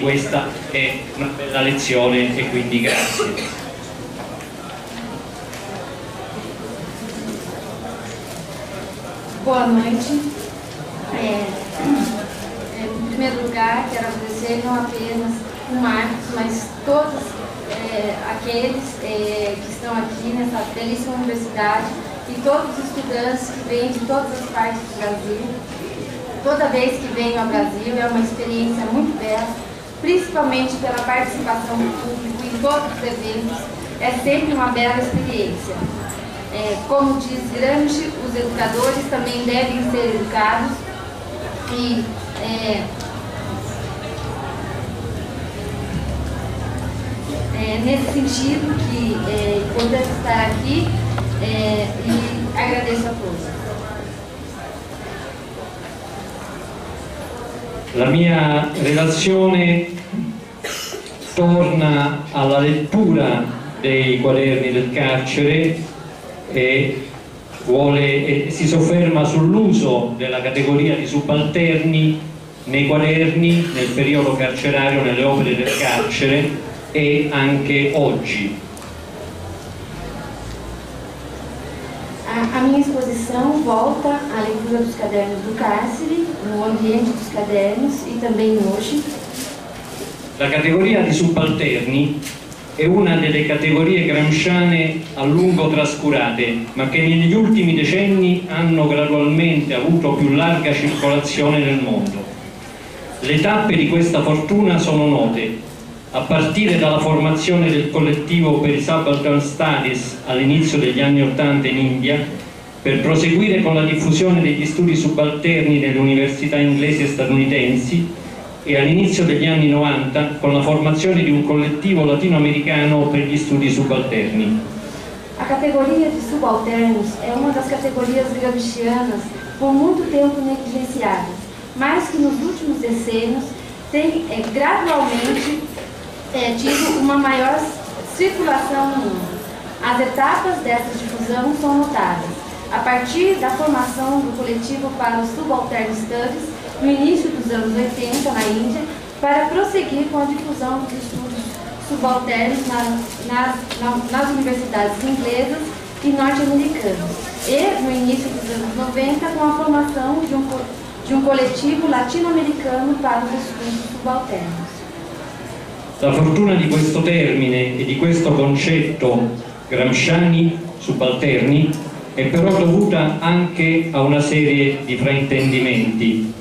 questa è una bella lezione e quindi grazie. Boa noite. É, é, em primeiro lugar, quero agradecer não apenas o Marcos, mas todos é, aqueles é, que estão aqui nessa belíssima universidade e todos os estudantes que vêm de todas as partes do Brasil. Toda vez que venho ao Brasil é uma experiência muito bela, principalmente pela participação do público em todos os eventos, é sempre uma bela experiência. É, como diz Gramsci, os educadores também devem ser educados e é, é, nesse sentido que é importante estar aqui é, e agradeço a todos. La mia relazione torna alla lettura dei quaderni del carcere e, vuole, e si sofferma sull'uso della categoria di subalterni nei quaderni, nel periodo carcerario, nelle opere del carcere e anche oggi. A, a minha exposição volta à leitura dos cadernos do cárcere, no ambiente dos cadernos e também hoje. La categoria di subalterni è una delle categorie gramsciane a lungo trascurate, ma che negli ultimi decenni hanno gradualmente avuto più larga circolazione nel mondo. Le tappe di questa fortuna sono note, a partire dalla formazione del collettivo per i Subaltern Studies all'inizio degli anni Ottanta in India, per proseguire con la diffusione degli studi subalterni nelle università inglesi e statunitensi, e all'inizio degli anni 90 con la formazione di un collettivo latinoamericano per gli studi subalterni. A categoria de subalternos é uma das categorias gramscianas por muito tempo negligenciadas, mas que nos últimos decênios tem é, gradualmente é, tido uma maior circulação no mundo. As etapas dessa difusão são notáveis. A partir da formação do coletivo para os Subaltern Studies, no início dos anos 80 na Índia, para prosseguir com a difusão dos estudos subalternos nas, nas, nas universidades inglesas e norte-americanas. E, no início dos anos 90, com a formação de um, de um coletivo latino-americano para os estudos subalternos. La fortuna di questo termine e di questo concetto gramsciani subalterni è però dovuta anche a una serie di fraintendimenti.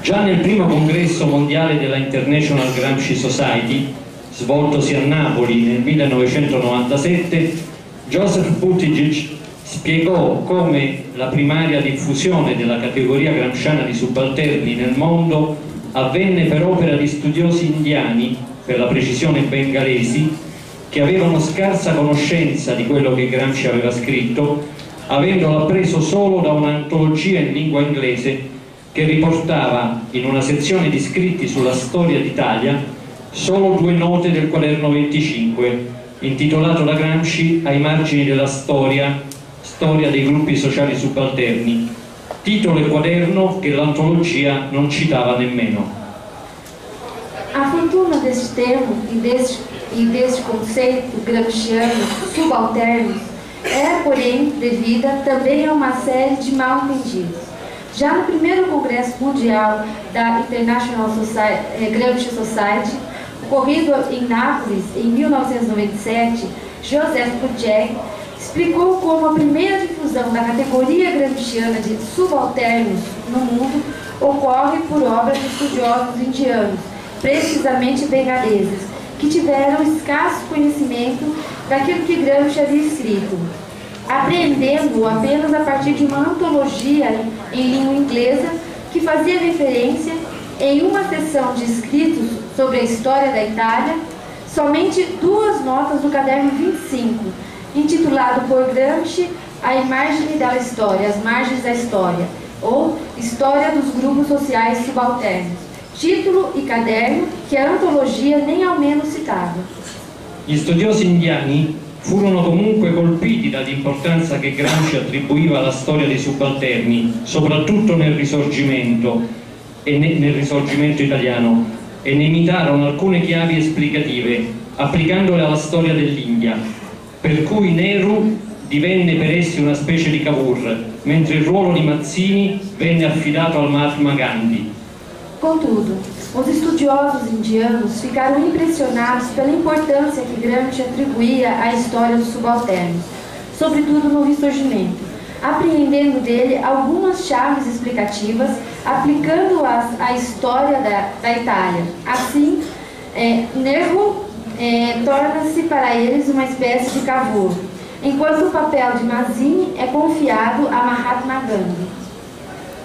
Già nel primo congresso mondiale della International Gramsci Society, svoltosi a Napoli nel 1997, Joseph Buttigieg spiegò come la primaria diffusione della categoria gramsciana di subalterni nel mondo avvenne per opera di studiosi indiani, per la precisione bengalesi, che avevano scarsa conoscenza di quello che Gramsci aveva scritto, avendolo appreso solo da un'antologia in lingua inglese che riportava in una sezione di scritti sulla storia d'Italia solo due note del quaderno 25, intitolato da Gramsci Ai margini della storia, storia dei gruppi sociali subalterni, titolo e quaderno che l'antologia non citava nemmeno. A fortuna desse termo e desse, e desse conceito gramsciano subalterno é, porém, devida também a uma série de mal entendidos. Já no primeiro Congresso Mundial da International Society, eh, Gramsci Society, ocorrido em Nápoles em 1997, Joseph Pucek explicou como a primeira difusão da categoria gramsciana de subalternos no mundo ocorre por obras de estudiosos indianos, precisamente bengaleses, que tiveram escasso conhecimento daquilo que Gramsci havia escrito apreendendo apenas a partir de uma antologia em língua inglesa que fazia referência em uma seção de escritos sobre a história da Itália, somente duas notas do caderno 25, intitulado por Gramsci A Imagem da História, As Margens da História, ou História dos Grupos Sociais Subalternos, título e caderno que a antologia nem ao menos citava. Gli studiosi indiani furono comunque colpiti dall'importanza che Gramsci attribuiva alla storia dei subalterni, soprattutto nel risorgimento e nel risorgimento italiano, e ne imitarono alcune chiavi esplicative, applicandole alla storia dell'India, per cui Nehru divenne per essi una specie di Cavour, mentre il ruolo di Mazzini venne affidato al Mahatma Gandhi. Contudo, os estudiosos indianos ficaram impressionados pela importância que Gramsci atribuía à história dos subalternos, sobretudo no ressurgimento, apreendendo dele algumas chaves explicativas, aplicando-as à história da, da Itália. Assim, é, Nervo é, torna-se para eles uma espécie de Cavour, enquanto o papel de Mazzini è confiato a Mahatma Gandhi.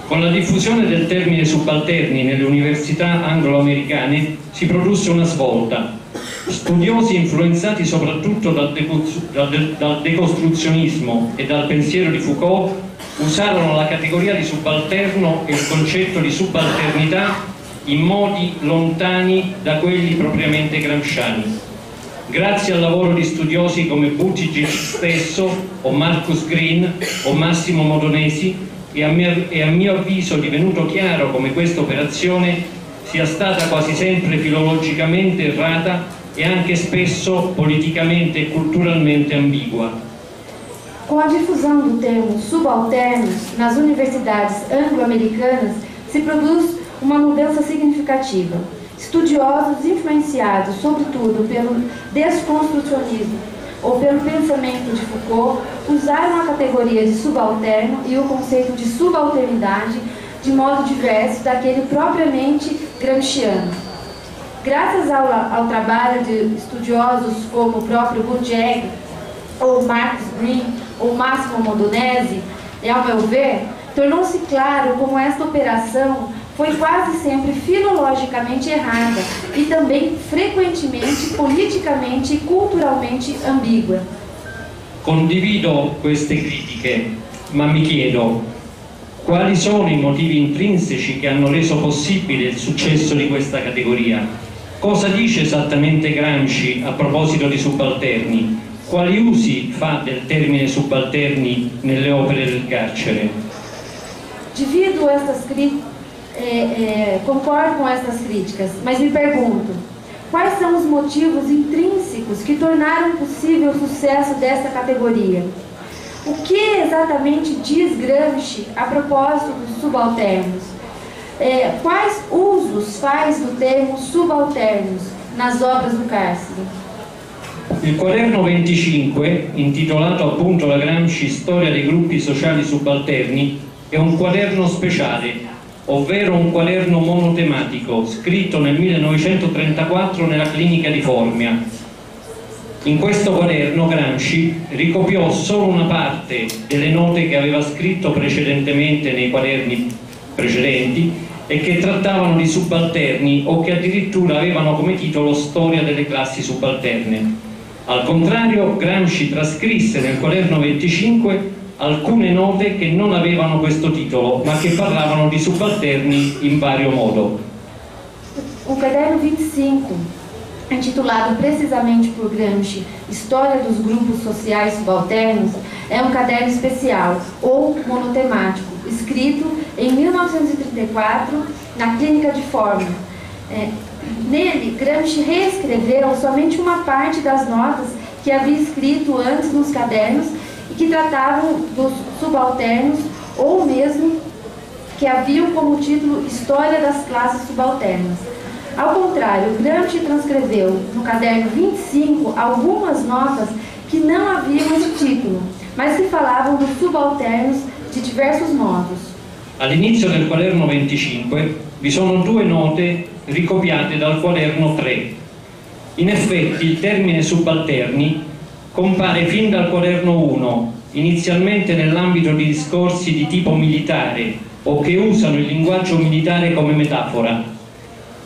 Con la diffusione del termine subalterni nelle università anglo-americane si produsse una svolta. Studiosi influenzati soprattutto dal, dal, decostruzionismo e dal pensiero di Foucault usarono la categoria di subalterno e il concetto di subalternità in modi lontani da quelli propriamente gramsciani. Grazie al lavoro di studiosi come Buttigieg stesso, o Marcus Green, o Massimo Modonesi, e a, mio, e a mio avviso divenuto chiaro come questa operazione sia stata quasi sempre filologicamente errata e anche spesso politicamente e culturalmente ambigua. Com a difusão do termo subalternos nas universidades anglo-americanas, se produz uma mudança significativa. Estudiosos influenciados, sobretudo, pelo desconstrucionismo ou pelo pensamento de Foucault, usaram a categoria de subalterno e o conceito de subalternidade de modo diverso daquele propriamente gramsciano. Graças ao, ao trabalho de estudiosos como o próprio Budjeg, ou Marcus Green, ou Massimo Modonese, e ao meu ver, tornou-se claro como esta operação foi quase sempre filologicamente errada e também frequentemente politicamente e culturalmente ambigua. Condivido queste critiche, ma mi chiedo quali sono i motivi intrinseci che hanno reso possibile il successo di questa categoria? Cosa dice esattamente Gramsci a proposito di subalterni? Quali usi fa del termine subalterni nelle opere del carcere? Divido estas critiche é, é, concordo com essas críticas, mas me pergunto: quais são os motivos intrínsecos que tornaram possível o sucesso dessa categoria? O que exatamente diz Gramsci a propósito dos subalternos? É, quais usos faz do termo subalternos nas obras do cárcere? Il quaderno 25, intitolato appunto da Gramsci Storia dei gruppi sociali subalterni, è un quaderno speciale ovvero un quaderno monotematico scritto nel 1934 nella clinica di Formia. In questo quaderno Gramsci ricopiò solo una parte delle note che aveva scritto precedentemente nei quaderni precedenti e che trattavano di subalterni o che addirittura avevano come titolo Storia delle classi subalterne. Al contrario, Gramsci trascrisse nel quaderno 25 alcune note che non avevano questo titolo, ma che parlavano di subalterni in vario modo. O caderno 25, intitulado precisamente por Gramsci História dos Grupos Sociais Subalternos, é um caderno especial ou monotemático, escrito em 1934 na Clínica de Forma. É, nele, Gramsci reescreveu somente uma parte das notas que havia escrito antes nos cadernos que tratavam dos subalternos ou mesmo que haviam como título História das Classes Subalternas. Ao contrário, Gramsci transcreveu no caderno 25 algumas notas que não haviam esse título, mas que falavam dos subalternos de diversos modos. All'inizio del quaderno 25 vi sono due note ricopiate dal quaderno 3. In effetti il termine subalterni compare fin dal quaderno 1, inizialmente nell'ambito di discorsi di tipo militare o che usano il linguaggio militare come metafora.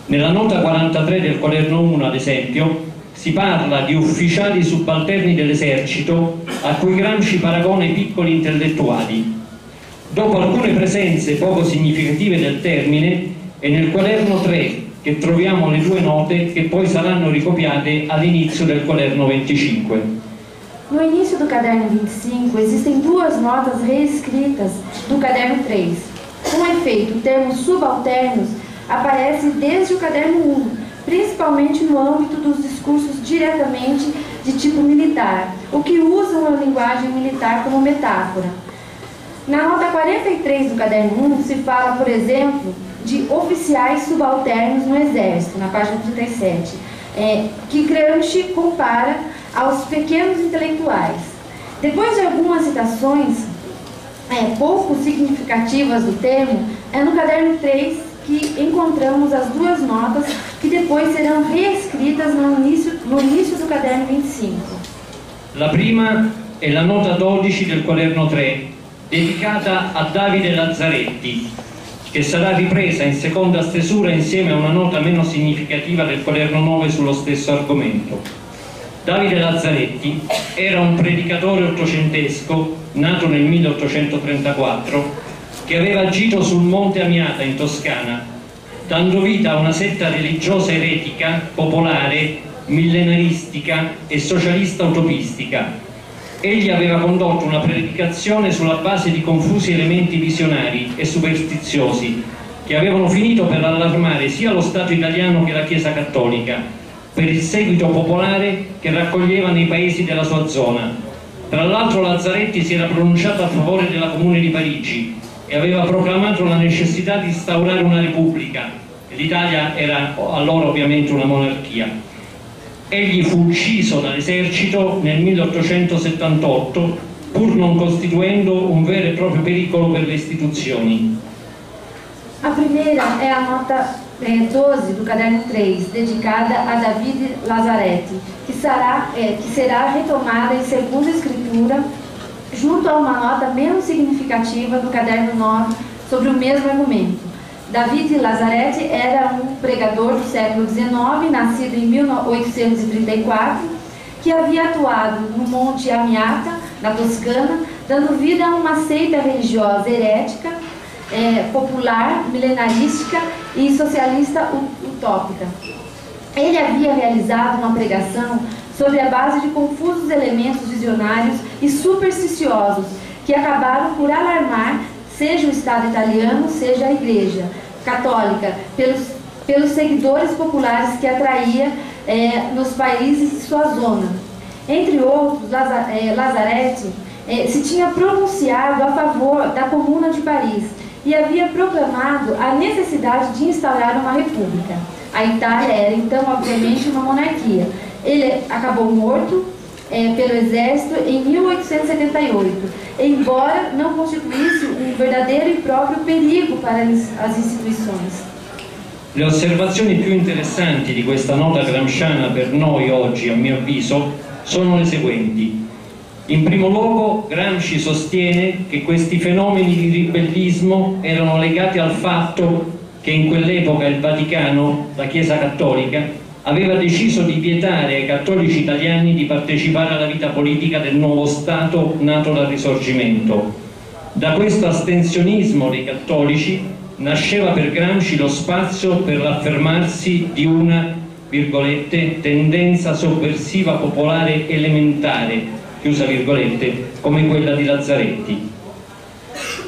Nella nota 43 del quaderno 1, ad esempio, si parla di ufficiali subalterni dell'esercito a cui Gramsci paragona i piccoli intellettuali. Dopo alcune presenze poco significative del termine, è nel quaderno 3 che troviamo le due note che poi saranno ricopiate all'inizio del quaderno 25. No início do caderno 25, existem duas notas reescritas do caderno 3. Com efeito, o termo subalternos aparece desde o caderno 1, principalmente no âmbito dos discursos diretamente de tipo militar, o que usam a linguagem militar como metáfora. Na nota 43 do caderno 1 se fala, por exemplo, de oficiais subalternos no Exército, na página 37, é, que Gramsci compara aos pequenos intelectuais. Depois de algumas citações é, pouco significativas do termo, é no caderno 3 que encontramos as duas notas que depois serão reescritas no início, no início do caderno 25. La prima è la nota 12 del quaderno 3, dedicata a Davide Lazzaretti, che sarà ripresa in seconda stesura insieme a una nota meno significativa del quaderno 9 sullo stesso argomento. Davide Lazzaretti era un predicatore ottocentesco, nato nel 1834, che aveva agito sul Monte Amiata in Toscana, dando vita a una setta religiosa eretica, popolare, millenaristica e socialista utopistica. Egli aveva condotto una predicazione sulla base di confusi elementi visionari e superstiziosi che avevano finito per allarmare sia lo Stato italiano che la Chiesa cattolica per il seguito popolare che raccoglieva nei paesi della sua zona. Tra l'altro Lazzaretti si era pronunciato a favore della Comune di Parigi e aveva proclamato la necessità di instaurare una repubblica. L'Italia era allora ovviamente una monarchia. Egli fu ucciso dall'esercito nel 1878 pur non costituendo un vero e proprio pericolo per le istituzioni. A primeira é a nota é, 12 do caderno 3, dedicada a David Lazzaretti, que será, é, que será retomada em segunda escritura junto a uma nota menos significativa do caderno 9 sobre o mesmo argumento. David Lazzaretti era um pregador do século XIX, nascido em 1834, que havia atuado no Monte Amiata, na Toscana, dando vida a uma seita religiosa herética, é, popular, milenarística e socialista utópica. Ele havia realizado uma pregação sobre a base de confusos elementos visionários e supersticiosos que acabaram por alarmar seja o Estado italiano, seja a Igreja católica, pelos, pelos seguidores populares que atraía é, nos países de sua zona. Entre outros, é, Lazaretti é, se tinha pronunciado a favor da Comuna de Paris e havia proclamado a necessidade de instaurar uma república. A Itália era então, obviamente, uma monarquia. Ele acabou morto é, pelo exército em 1878, embora não constituísse um verdadeiro e próprio perigo para as instituições. Le osservazioni più interessanti di questa nota gramsciana per noi oggi, a mio avviso, sono le seguenti. In primo luogo, Gramsci sostiene che questi fenomeni di ribellismo erano legati al fatto che in quell'epoca il Vaticano, la Chiesa Cattolica, aveva deciso di vietare ai cattolici italiani di partecipare alla vita politica del nuovo Stato nato dal Risorgimento. Da questo astensionismo dei cattolici nasceva per Gramsci lo spazio per l'affermarsi di una virgolette, tendenza sovversiva popolare elementare, chiusa virgolette, come quella di Lazzaretti.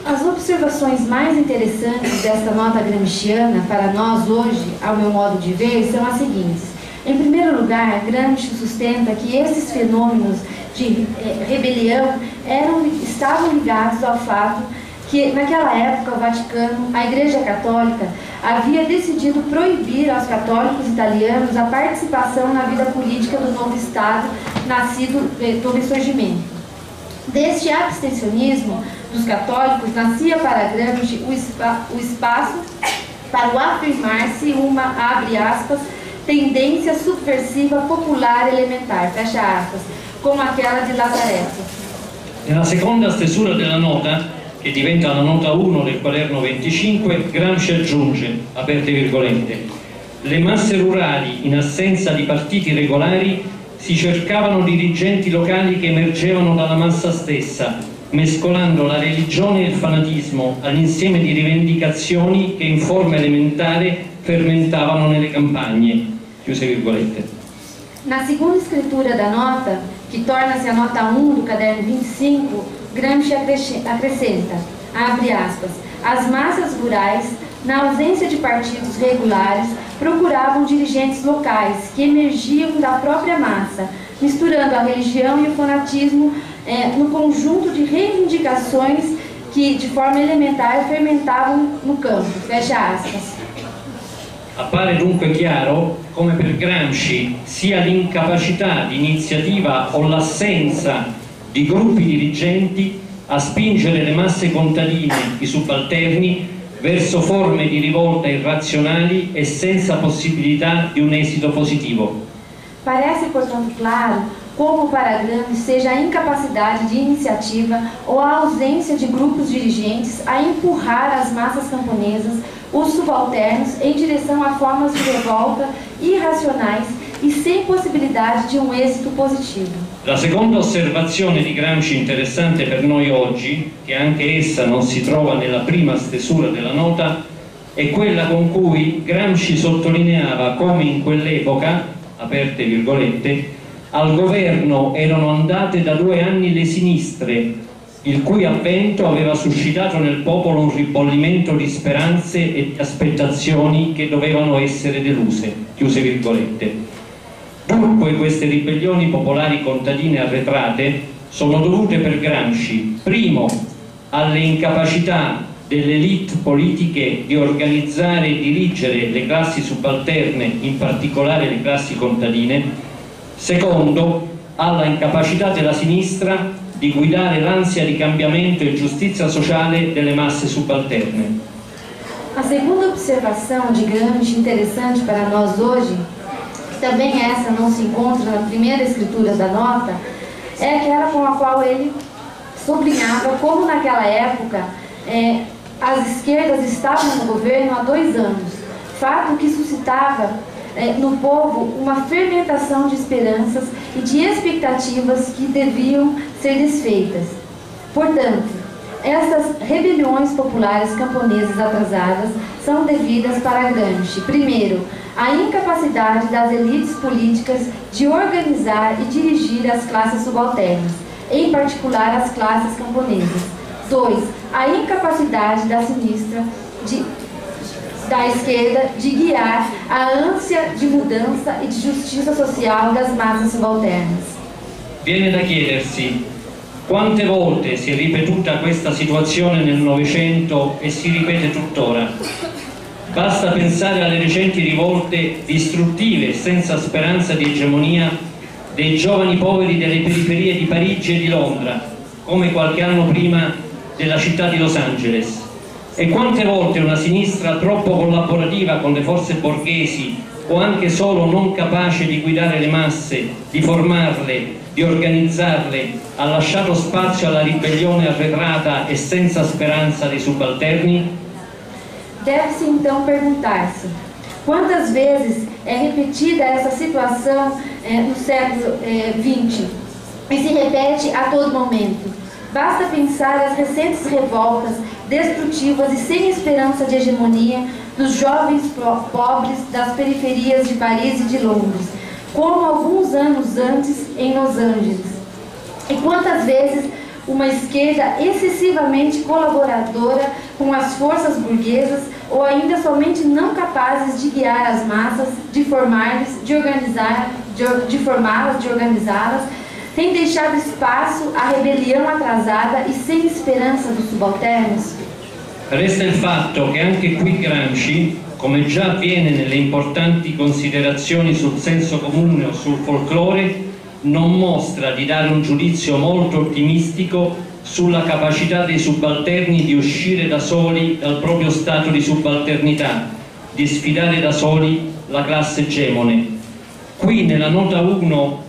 As observações mais interessantes desta nota gramsciana para nós hoje, ao meu modo de ver, são as seguintes. Em primeiro lugar, Gramsci sustenta que esses fenômenos de eh, rebelião eram, estavam ligados ao fato que, naquela época, o Vaticano, a Igreja Católica, havia decidido proibir aos católicos italianos a participação na vida política do novo Estado nascido eh, do ressurgimento. Deste abstencionismo dos católicos, nascia para Gramsci o, o espaço para o afirmar-se uma, abre aspas, tendência subversiva popular elementar, fecha aspas, como aquela de Lazaretto. Nella seconda stesura della nota, che diventa la nota 1 del quaderno 25, Gramsci aggiunge, aperte virgolette, le masse rurali in assenza di partiti regolari si cercavano dirigenti locali che emergevano dalla massa stessa, mescolando la religione e il fanatismo all'insieme di rivendicazioni che in forma elementare fermentavano nelle campagne. Chiuse virgolette. Na seconda escritura da nota, que torna-se a nota 1 do caderno 25, Gramsci acrescenta, abre aspas, as massas rurais Na ausência de partidos regulares, procuravam dirigentes locais que emergiam da própria massa, misturando a religião e o fanatismo é, no conjunto de reivindicações que, de forma elementar, fermentavam no campo. Fecha aspas. Appare dunque chiaro come per Gramsci sia l'incapacità di iniziativa o l'assenza di gruppi dirigenti a spingere le masse contadine, i subalterni, verso forme di rivolta irrazionali e senza possibilità di un esito positivo. Parece, portanto, claro como para Gramsci seja a incapacidade de iniciativa ou a ausência de grupos dirigentes a empurrar as massas camponesas, os subalternos, em direção a formas de revolta irracionais e sem possibilidade de um êxito positivo. La seconda osservazione di Gramsci interessante per noi oggi, che anche essa non si trova nella prima stesura della nota, è quella con cui Gramsci sottolineava come in quell'epoca, aperte virgolette, al governo erano andate da due anni le sinistre, il cui avvento aveva suscitato nel popolo un ribollimento di speranze e di aspettazioni che dovevano essere deluse. Chiuse virgolette. Dunque queste ribellioni popolari contadine arretrate sono dovute per Gramsci, primo, alle incapacità delle elite politiche di organizzare e dirigere le classi subalterne, in particolare le classi contadine, secondo, alla incapacità della sinistra di guidare l'ansia di cambiamento e giustizia sociale delle masse subalterne. A segunda observação de Gramsci interessante para nós hoje também essa não se encontra na primeira escritura da nota, é aquela com a qual ele sublinhava como naquela época é, as esquerdas estavam no governo há dois anos, fato que suscitava é, no povo uma fermentação de esperanças e de expectativas que deviam ser desfeitas. Portanto, essas rebeliões populares camponesas atrasadas são devidas para Gramsci, primeiro, a incapacidade das elites políticas de organizar e dirigir as classes subalternas, em particular as classes camponesas. 2. A incapacidade da sinistra de, da esquerda de guiar a ânsia de mudança e de justiça social das massas subalternas. Viene da chiedersi quante volte si è ripetuta questa situazione nel Novecento e si ripete tuttora. Basta pensare alle recenti rivolte distruttive senza speranza di egemonia dei giovani poveri delle periferie di Parigi e di Londra, come qualche anno prima della città di Los Angeles. E quante volte una sinistra troppo collaborativa con le forze borghesi o anche solo non capace di guidare le masse, di formarle, di organizzarle, ha lasciato spazio alla ribellione arretrata e senza speranza dei subalterni? Deve-se então perguntar-se quantas vezes é repetida essa situação é, no século XX é, e se repete a todo momento. Basta pensar as recentes revoltas destrutivas e sem esperança de hegemonia dos jovens pobres das periferias de Paris e de Londres, como alguns anos antes em Los Angeles. E quantas vezes uma esquerda excessivamente colaboradora com as forças burguesas ou ainda somente não capazes de guiar as massas, de formá-las, de organizar, de, de formá-las, de organizá-las, tem deixado espaço à rebelião atrasada e sem esperança dos subalternos? Resta il fatto che anche qui Gramsci, come già avviene nelle importanti considerazioni sul senso comune o sul folklore, non mostra di dare un giudizio molto ottimistico sulla capacità dei subalterni di uscire da soli dal proprio stato di subalternità, di sfidare da soli la classe egemone. Qui nella nota 1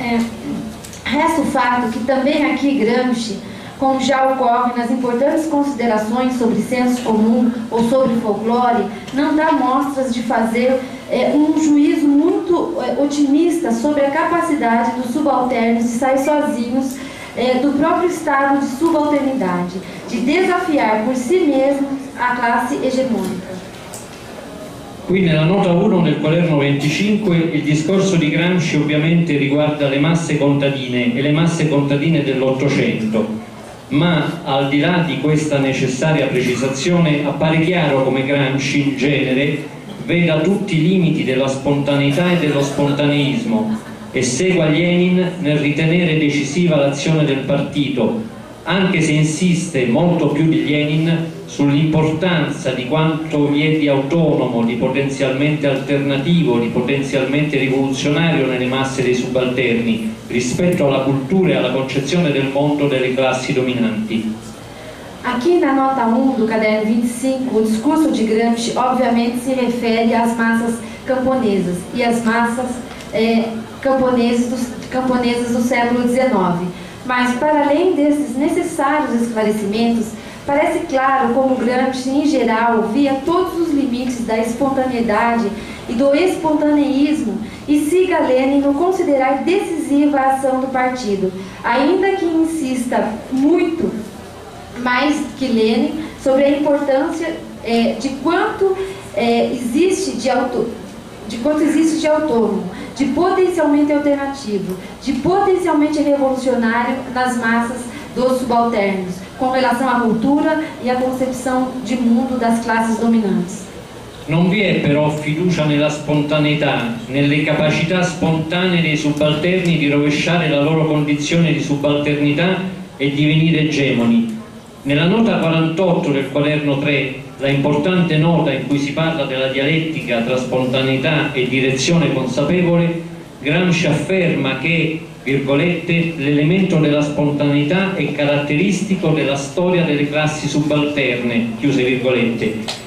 é, resta o fato que também aqui Gramsci, como já ocorre nas importantes considerações sobre senso comum ou sobre folclore, não dá mostras de fazer é, um juízo muito é, otimista sobre a capacidade dos subalternos de sair sozinhos é, do próprio estado de subalternidade, de desafiar por si mesmos a classe hegemônica. Qui nella nota 1 nel quaderno 25 il discorso di Gramsci ovviamente riguarda le masse contadine e le masse contadine dell'Ottocento. Ma al di là di questa necessaria precisazione appare chiaro come Gramsci in genere veda tutti i limiti della spontaneità e dello spontaneismo e segua Lenin nel ritenere decisiva l'azione del partito, anche se insiste molto più di Lenin sull'importanza di quanto vi è di autonomo, di potenzialmente alternativo, di potenzialmente rivoluzionario nelle masse dei subalterni rispetto alla cultura e alla concezione del mondo delle classi dominanti. Aqui na nota 1 do caderno 25, o discurso de Gramsci obviamente se refere às massas camponesas e às massas do, camponesas do século XIX. Mas, para além desses necessários esclarecimentos, parece claro como Gramsci, em geral, via todos os limites da espontaneidade e do espontaneísmo e siga Lenin no considerar decisiva a ação do partido, ainda que insista muito mais que Lenin sobre a importância é, de quanto é, existe de auto, de quanto existe de autônomo, de potencialmente alternativo, de potencialmente revolucionário nas massas dos subalternos, com relação à cultura e à concepção de mundo das classes dominantes. Non vi è però fiducia nella spontaneità, nelle capacità spontanee dei subalterni di rovesciare la loro condizione di subalternità e divenire egemoni. Nella nota 48 del quaderno 3, la importante nota in cui si parla della dialettica tra spontaneità e direzione consapevole, Gramsci afferma che, l'elemento della spontaneità è caratteristico della storia delle classi subalterne,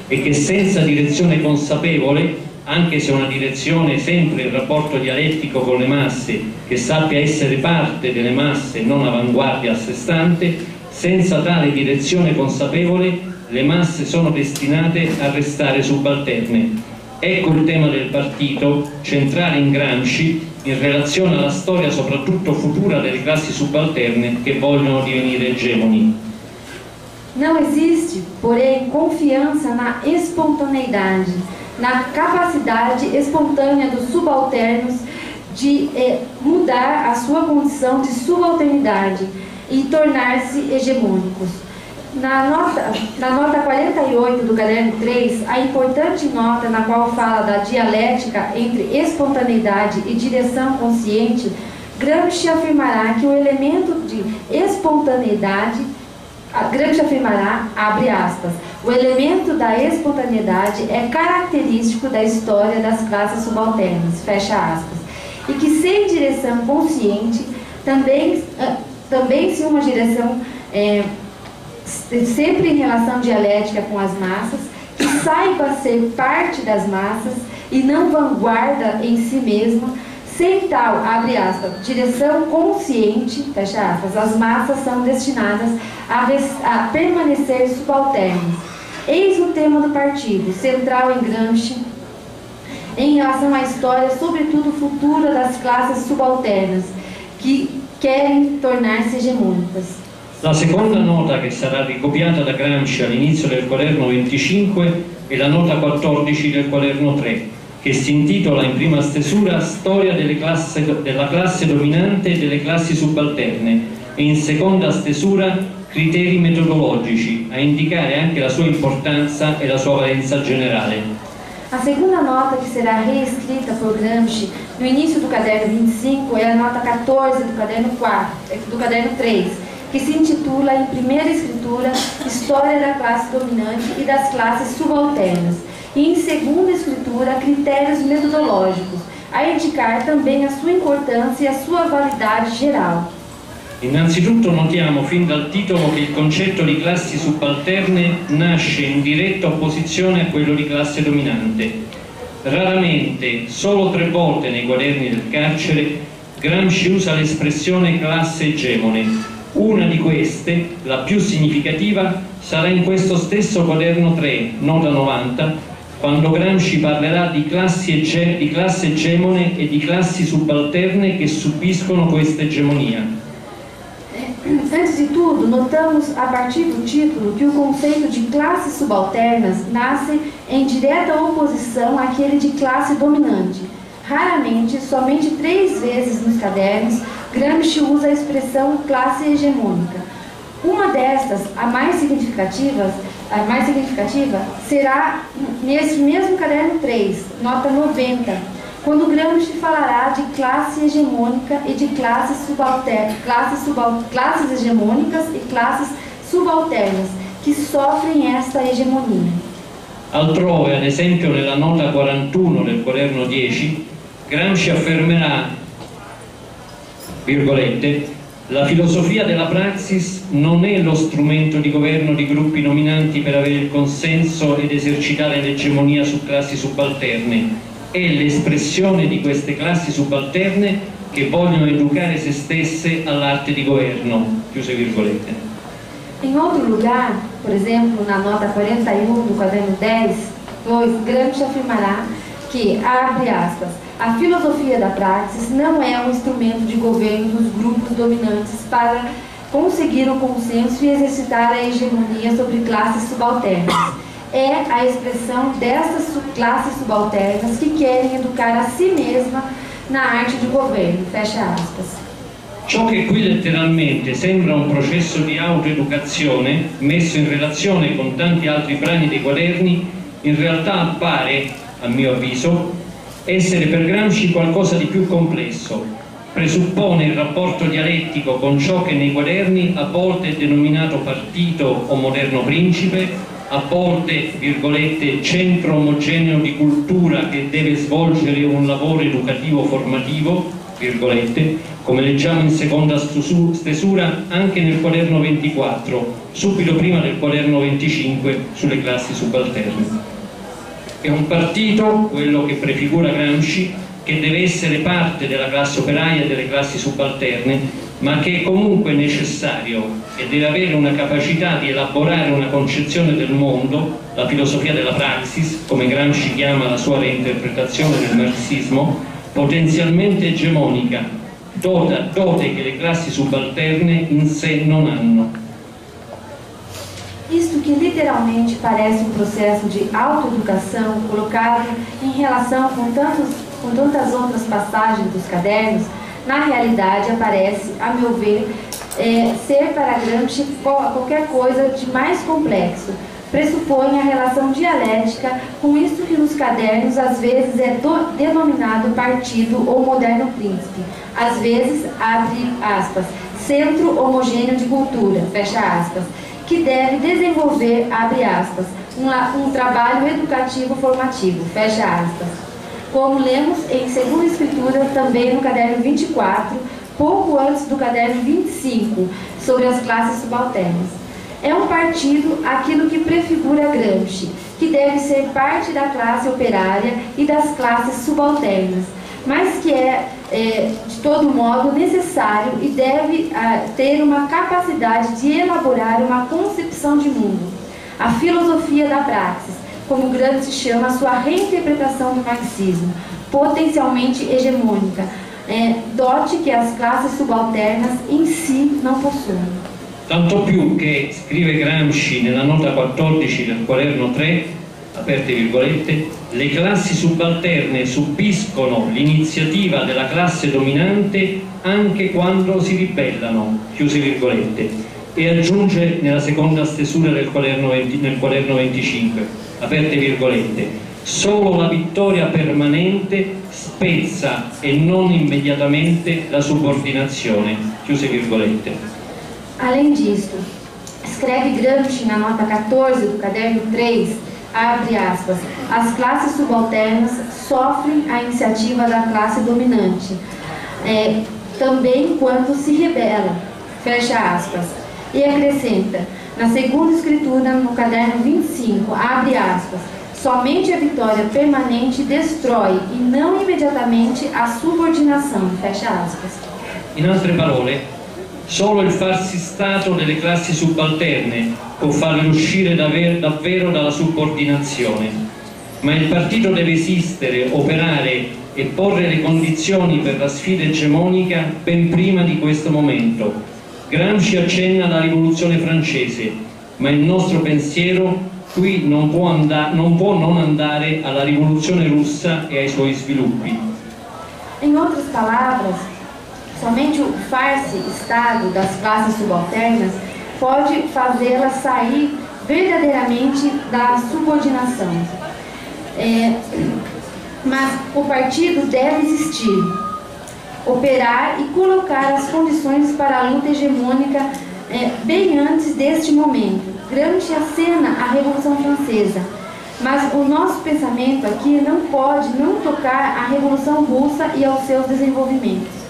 e che senza direzione consapevole, anche se una direzione sempre in rapporto dialettico con le masse, che sappia essere parte delle masse, non avanguardia a sé stante, senza tale direzione consapevole le masse sono destinate a restare subalterne. Ecco il tema del partito, centrale in Gramsci, in relazione alla storia soprattutto futura delle classi subalterne che vogliono divenire egemoni. Não existe, porém, confiança na espontaneidade, na capacidade espontânea dos subalternos de eh, mudar a sua condição de subalternidade e tornar-se hegemônicos. Na nota, na nota 48 do caderno 3, a importante nota na qual fala da dialética entre espontaneidade e direção consciente, Gramsci afirmará que o elemento de espontaneidade a Gramsci afirmará, abre aspas, o elemento da espontaneidade é característico da história das classes subalternas, fecha aspas, e que sem direção consciente, também, ah, também se uma direção é, sempre em relação dialética com as massas, que saiba ser parte das massas e não vanguarda em si mesma, sem tal, abre aspas, direção consciente, fecha aspas, as massas são destinadas a, a permanecer subalternos. Eis o tema do partido, central em Gramsci, em relação à história, sobretudo futura das classes subalternas, que querem tornar-se hegemônicas. La seconda nota che sarà ricopiata da Gramsci all'inizio del quaderno 25 è la nota 14 del quaderno 3 che si intitola in prima stesura Storia classe, della classe dominante e delle classi subalterne e in seconda stesura Criteri metodologici, a indicare anche la sua importanza e la sua valenza generale. A segunda nota que será reescrita por Gramsci no início do caderno 25 é a nota 14 do caderno 4, do caderno 3, que se intitula em primeira escritura História da classe dominante e das classes subalternas e em segunda escritura critérios metodológicos, a indicar também a sua importância e a sua validade geral. Innanzitutto notiamo fin dal titolo che il concetto di classi subalterne nasce in diretta opposizione a quello di classe dominante. Raramente, solo tre volte nei quaderni del carcere, Gramsci usa l'espressione classe egemone. Una di queste, la più significativa, sarà in questo stesso quaderno 3, nota 90, quando Gramsci parlerà di, di classe egemone e di classi subalterne che subiscono questa egemonia. Antes de tudo, notamos a partir do título que o conceito de classes subalternas nasce em direta oposição àquele de classe dominante. Raramente, somente três vezes nos cadernos, Gramsci usa a expressão classe hegemônica. Uma destas, a mais significativa, a mais significativa será nesse mesmo caderno 3, nota 90, quando Gramsci falará de classe hegemônica e de classes, subalternas, classes, subal, classes hegemônicas e classes subalternas que sofrem esta hegemonia. Altrove, ad esempio nella nota 41 del quaderno 10, Gramsci affermerà, virgolette, la filosofia della praxis non è lo strumento di governo di gruppi nominanti per avere il consenso ed esercitare l'egemonia su classi subalterne, è l'espressione di queste classi subalterne che vogliono educare se stesse all'arte di governo. Chiuse virgolette. Em outro lugar, por exemplo, na nota 41 do quaderno 10, 2, Gramsci afirmará que, abre aspas, a filosofia da praxis não é um instrumento de governo dos grupos dominantes para conseguir o consenso e exercitar a hegemonia sobre classes subalternas. É a expressão dessas classes subalternas que querem educar a si mesma na arte de governo. Fecha aspas. Ciò che qui letteralmente sembra un processo di autoeducazione messo in relazione con tanti altri brani dei quaderni, in realtà appare, a mio avviso, essere per Gramsci qualcosa di più complesso. Presuppone il rapporto dialettico con ciò che nei quaderni a volte è denominato partito o moderno principe, a volte, virgolette, centro omogeneo di cultura che deve svolgere un lavoro educativo formativo, virgolette, come leggiamo in seconda stesura anche nel quaderno 24, subito prima del quaderno 25 sulle classi subalterne. È un partito, quello che prefigura Gramsci, che deve essere parte della classe operaia e delle classi subalterne, ma che è comunque necessario e deve avere una capacità di elaborare una concezione del mondo, la filosofia della praxis, come Gramsci chiama la sua reinterpretazione del marxismo, potenzialmente egemonica, dote, che le classi subalterne in sé non hanno. Isto que literalmente parece um processo de autoeducação colocado em relação com, tantos, com tantas outras passagens dos cadernos, na realidade aparece, a meu ver, é, ser para Gramsci qualquer coisa de mais complexo, pressupõe a relação dialética com isto que nos cadernos às vezes é do, denominado partido ou moderno príncipe, às vezes, abre aspas, centro homogêneo de cultura, fecha aspas, que deve desenvolver, abre aspas, um, um trabalho educativo formativo, fecha aspas. Como lemos em segunda escritura também no caderno 24, pouco antes do caderno 25, sobre as classes subalternas. É um partido aquilo que prefigura Gramsci, que deve ser parte da classe operária e das classes subalternas, mas que é, é de todo modo necessário e deve a, ter uma capacidade de elaborar uma concepção de mundo. A filosofia da praxis, como Gramsci chama a sua reinterpretação do marxismo, potencialmente hegemônica, é, dote que as classes subalternas em si não possuem. Tanto più che, scrive Gramsci nella nota 14 del quaderno 3, aperte virgolette, le classi subalterne subiscono l'iniziativa della classe dominante anche quando si ribellano, chiuse virgolette, e aggiunge nella seconda stesura del quaderno, 20, nel quaderno 25, aperte virgolette, solo la vittoria permanente spezza e non immediatamente la subordinazione, chiuse virgolette. Além disso, escreve Gramsci na nota 14 do caderno 3, abre aspas, as classes subalternas sofrem a iniciativa da classe dominante, é, também quando se rebela, fecha aspas, e acrescenta, na segunda escritura, no caderno 25, abre aspas, somente a vitória permanente destrói e não imediatamente a subordinação, fecha aspas. In altre parole, Solo il farsi stato delle classi subalterne può farle uscire davvero dalla subordinazione, ma il partito deve esistere, operare e porre le condizioni per la sfida egemonica ben prima di questo momento. Gramsci accenna alla rivoluzione francese, ma il nostro pensiero qui non può, non può non andare alla rivoluzione russa e ai suoi sviluppi. In altre palavras, Somente o farse Estado das classes subalternas pode fazê-la sair verdadeiramente da subordinação. É, mas o partido deve existir, operar e colocar as condições para a luta hegemônica é, bem antes deste momento. Gramsci acena a Revolução Francesa, mas o nosso pensamento aqui não pode não tocar a Revolução Russa e aos seus desenvolvimentos.